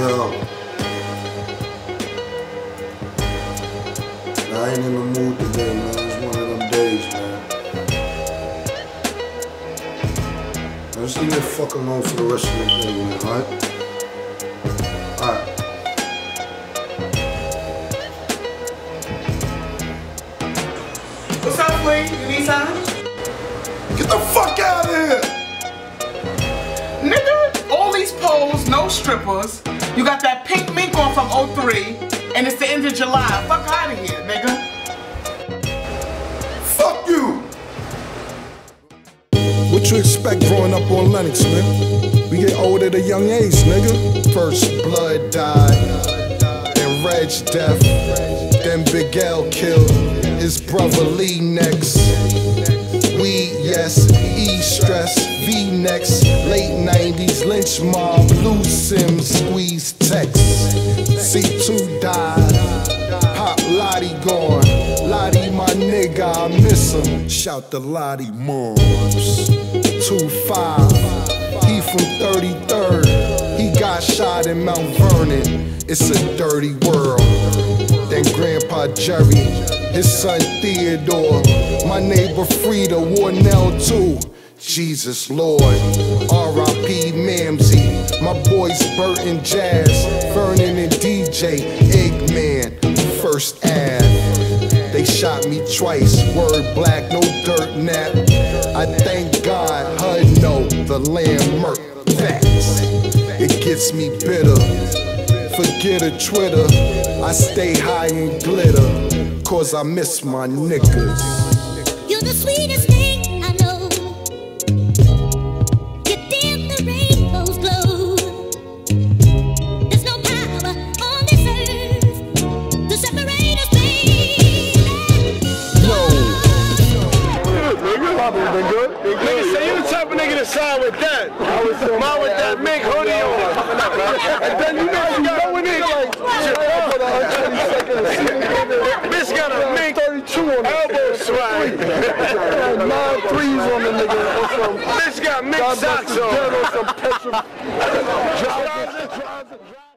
Yo. I ain't in the mood today, man. It's one of them days, man. Now just leave me the fuck alone for the rest of the day, man, alright? Alright. What's up, Lee? You need something? Get the fuck out of here! Nigga, all these poles, no strippers. You got that pink mink on from 03, and it's the end of July. Fuck out of here, nigga. Fuck you! What you expect growing up on Lenox, man? We get old at a young age, nigga. First blood died, then Reg death, then Big L killed his brother Lee next. We, yes, E stress, next, late 90s lynch mob, blue Sims, squeeze text. C2 died, Pop Lottie gone. Lottie, my nigga, I miss him. Shout the Lottie moms. 2-5, he from 33rd. He got shot in Mount Vernon. It's a dirty world. Then Grandpa Jerry, his son Theodore, my neighbor Frida, Warnell too. Jesus Lord, R.I.P. Mamsy, my boys Bert and Jazz, Vernon and DJ, Eggman, First Ave. They shot me twice, word black, no dirt nap. I thank God, HUD know the land murk facts. It gets me bitter. Forget a Twitter, I stay high and glitter, cause I miss my niggas. You're the sweetest Nigga, say you the type of nigga to sign with that. I Mine with that mink hoodie on. and then you niggas got with nigga. Bitch got a mink 32 on elbow swag. Nine threes on the nigga or some Bitch got mink socks on. or some petrol.